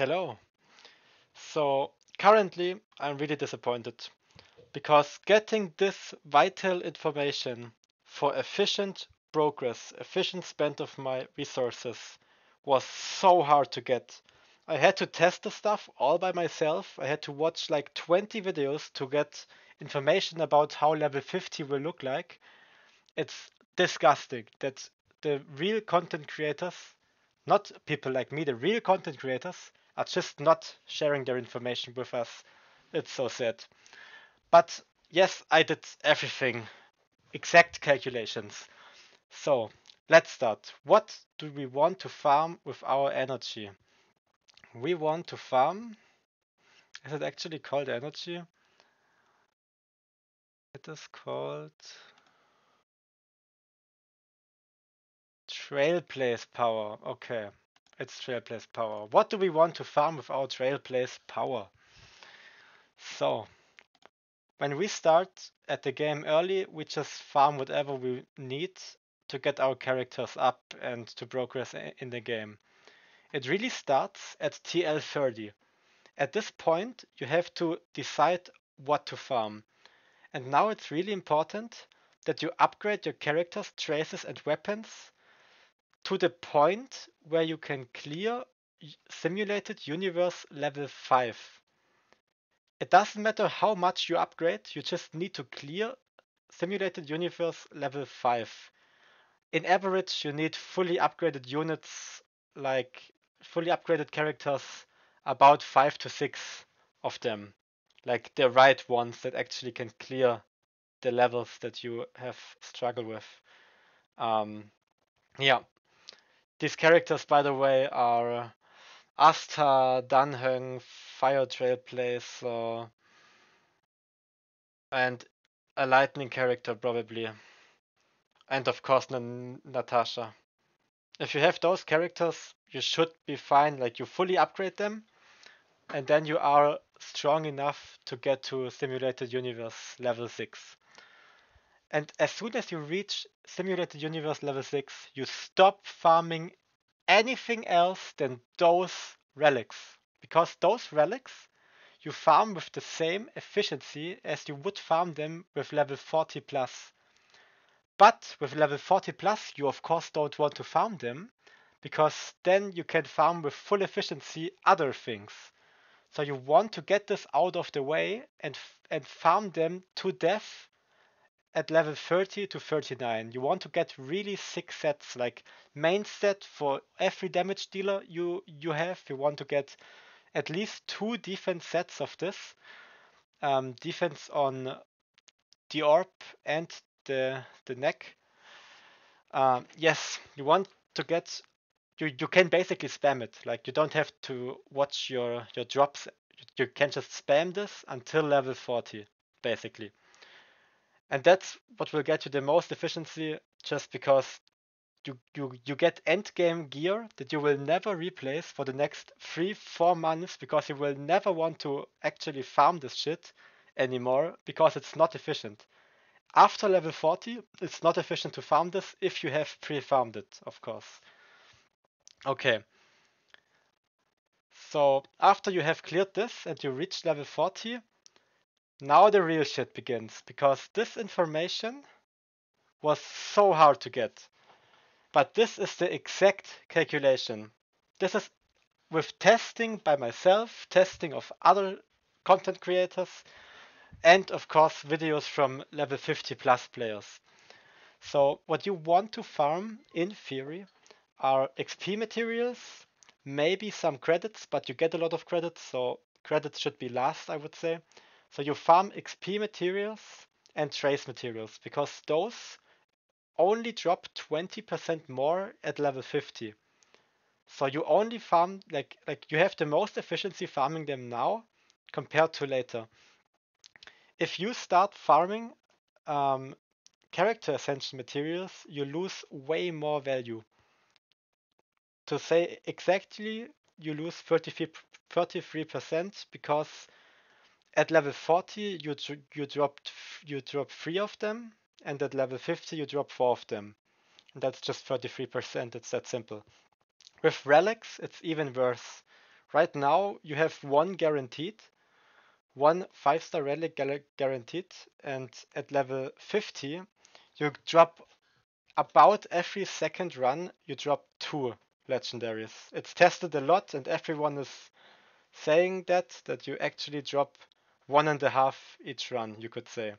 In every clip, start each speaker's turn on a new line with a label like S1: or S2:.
S1: Hello. So currently I'm really disappointed because getting this vital information for efficient progress, efficient spend of my resources was so hard to get. I had to test the stuff all by myself. I had to watch like 20 videos to get information about how level 50 will look like. It's disgusting that the real content creators, not people like me, the real content creators, are just not sharing their information with us. It's so sad. But yes, I did everything, exact calculations. So let's start. What do we want to farm with our energy? We want to farm. Is it actually called energy? It is called Trailblaze power. Okay. It's Trailblaze power. What do we want to farm with our Trailblaze power? So, when we start at the game early, we just farm whatever we need to get our characters up and to progress in the game. It really starts at TL30. At this point, you have to decide what to farm. And now it's really important that you upgrade your characters, traces, and weapons to the point where you can clear simulated universe level 5. It doesn't matter how much you upgrade, you just need to clear simulated universe level 5. In average, you need fully upgraded units, like fully upgraded characters, about 5 to 6 of them. Like the right ones that actually can clear the levels that you have struggled with. Um, yeah, these characters, by the way, are uh, Asta, Danheng, Fire Trailblazer, and a lightning character probably. And of course N Natasha. If you have those characters, you should be fine. Like you fully upgrade them, and then you are strong enough to get to Simulated Universe level 6. And as soon as you reach Simulated Universe level 6, you stop farming anything else than those relics. Because those relics you farm with the same efficiency as you would farm them with level 40 plus. But with level 40 plus, you of course don't want to farm them because then you can farm with full efficiency other things. So you want to get this out of the way and and farm them to death at level 30 to 39. You want to get really sick sets, like main set for every damage dealer you, you have. You want to get at least two defense sets of this. Um, defense on the orb and the, the neck. Um, yes, you want to get you, you can basically spam it. Like you don't have to watch your, your drops. You can just spam this until level 40, basically. And that's what will get you the most efficiency just because you, you, you get end game gear that you will never replace for the next three, four months because you will never want to actually farm this shit anymore because it's not efficient. After level 40, it's not efficient to farm this if you have pre-farmed it, of course. Okay. So after you have cleared this and you reach level 40, now the real shit begins, because this information was so hard to get. But this is the exact calculation. This is with testing by myself, testing of other content creators, and of course videos from level 50 plus players. So what you want to farm in theory are XP materials, maybe some credits, but you get a lot of credits, so credits should be last, I would say. So you farm XP materials and trace materials because those only drop 20% more at level 50. So you only farm like like you have the most efficiency farming them now compared to later. If you start farming um, character essential materials, you lose way more value. To say exactly, you lose 33% because at level 40 you you dropped you drop three of them and at level 50 you drop four of them. And that's just 33% it's that simple. With relics it's even worse. Right now you have one guaranteed, one five star relic guaranteed, and at level 50 you drop about every second run you drop two legendaries. It's tested a lot, and everyone is saying that that you actually drop one and a half each run, you could say.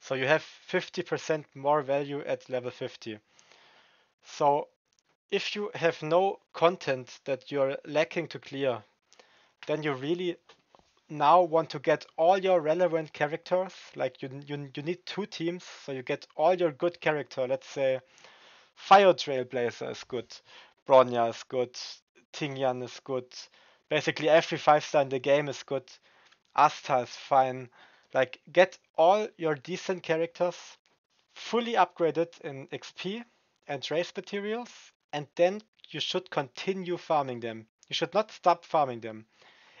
S1: So you have 50% more value at level 50. So if you have no content that you're lacking to clear, then you really now want to get all your relevant characters. Like you, you, you need two teams, so you get all your good character. Let's say Fire Trailblazer is good, Bronya is good, Tingyun is good. Basically every five star in the game is good. Asta is fine. Like get all your decent characters fully upgraded in XP and trace materials, and then you should continue farming them. You should not stop farming them.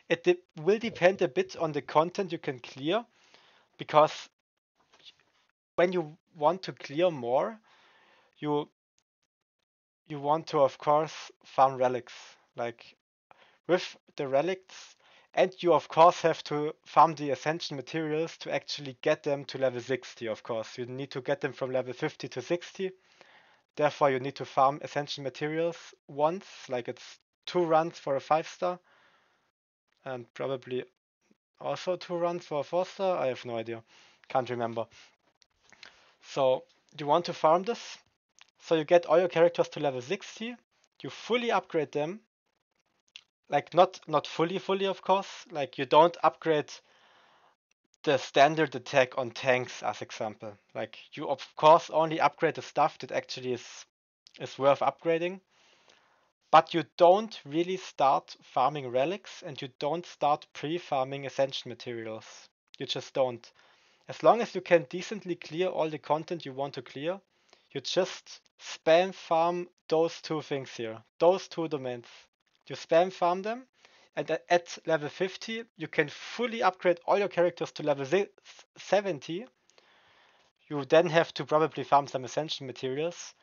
S1: It de- will depend a bit on the content you can clear, because when you want to clear more, you you want to of course farm relics. Like with the relics, and you of course have to farm the essential materials to actually get them to level 60, of course. You need to get them from level 50 to 60. Therefore, you need to farm essential materials once, like it's two runs for a 5 star. And probably also two runs for a 4 star. I have no idea. Can't remember. So you want to farm this. So you get all your characters to level 60. You fully upgrade them like not not fully fully of course. Like you don't upgrade the standard attack on tanks as example. Like you of course only upgrade the stuff that actually is is worth upgrading but you don't really start farming relics and you don't start pre-farming ascension materials. You just don't. As long as you can decently clear all the content you want to clear you just spam farm those two things here those two domains you spam farm them, and at level 50, you can fully upgrade all your characters to level 70. You then have to probably farm some ascension materials.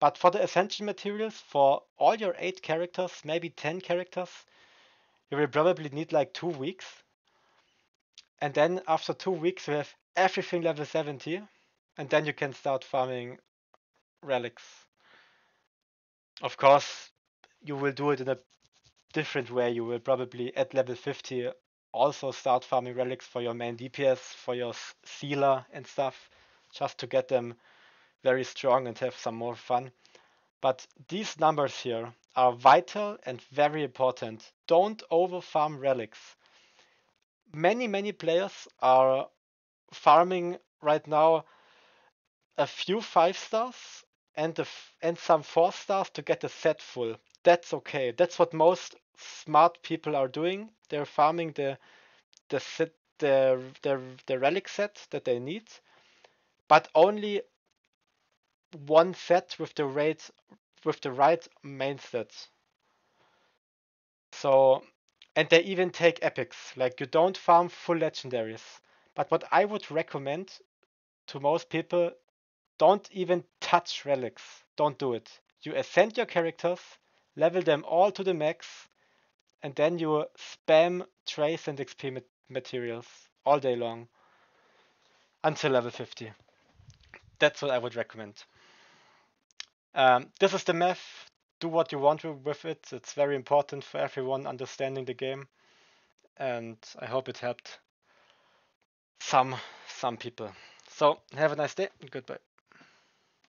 S1: But for the ascension materials, for all your 8 characters, maybe 10 characters, you will probably need like 2 weeks. And then after 2 weeks, you have everything level 70. And then you can start farming relics. Of course, you will do it in a different way. You will probably at level 50 also start farming relics for your main DPS, for your sealer and stuff, just to get them very strong and have some more fun. But these numbers here are vital and very important. Don't over farm relics. Many, many players are farming right now a few five stars and, and some four stars to get the set full. That's okay. That's what most smart people are doing. They're farming the the set the the the relic set that they need, but only one set with the right with the right main set. So and they even take epics. Like you don't farm full legendaries. But what I would recommend to most people, don't even touch relics. Don't do it. You ascend your characters, level them all to the max, and then you spam trace and XP materials all day long until level 50. That's what I would recommend. Um, this is the math. Do what you want with it. It's very important for everyone understanding the game, and I hope it helped some some people. So have a nice day. Goodbye.